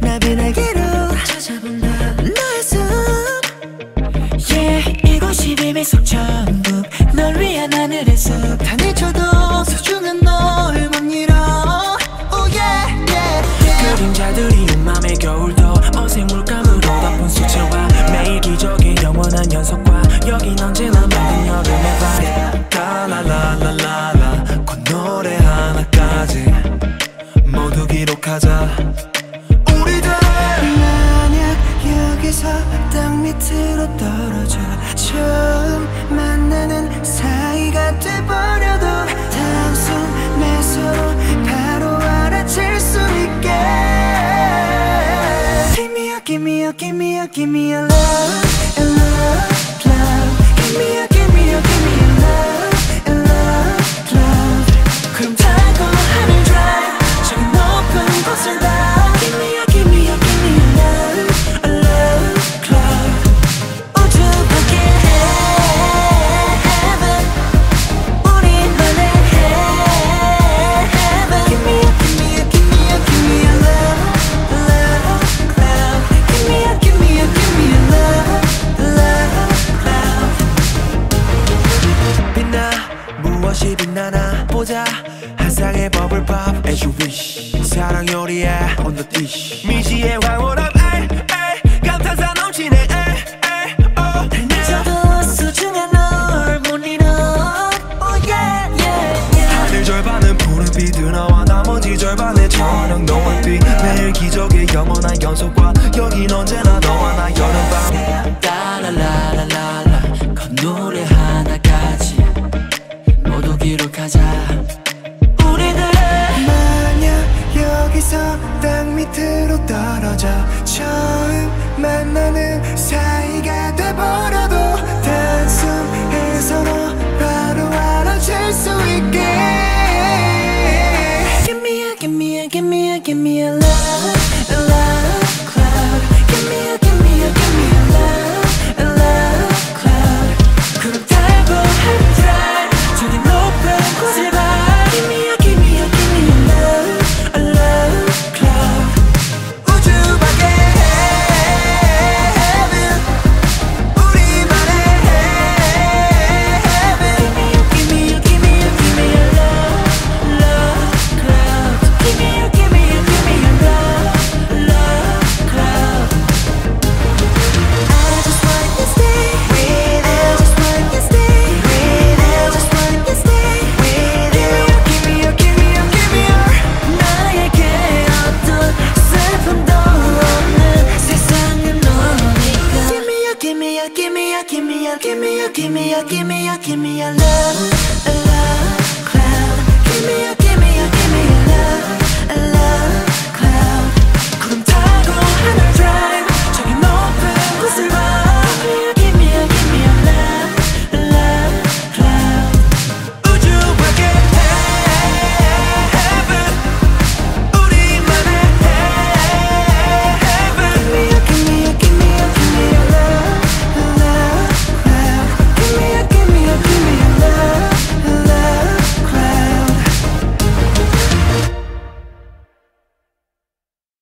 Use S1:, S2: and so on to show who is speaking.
S1: 나비 날개로 찾아본다 너의 숨 Yeah 이곳이 비밀속 천국 위한 하늘의 숲
S2: 단을 쳐도 소중한 너를 못 잃어
S3: 그림자들이 맘의 겨울도 어색 물감으로 덮은 수채화 매일 기적의 영원한 연속과 여긴 언제나 맑은 여름의 vibe
S4: 기록하자. 우리들.
S2: 만약 여기서 땅 밑으로 떨어져 처음 만나는 사이가 돼버려도 단숨에 서로 바로 알아챌 수 있게. Give me a, give me a, give me a, give
S4: 쌍의 버블팝 as you wish. 사랑 요리에 on the dish. 미지의 황홀함. 에이 에이 감탄사 넘치네
S2: 밑으로 떨어져 처음 만나는 사이가 돼버려도 단숨에 서로 Give me a love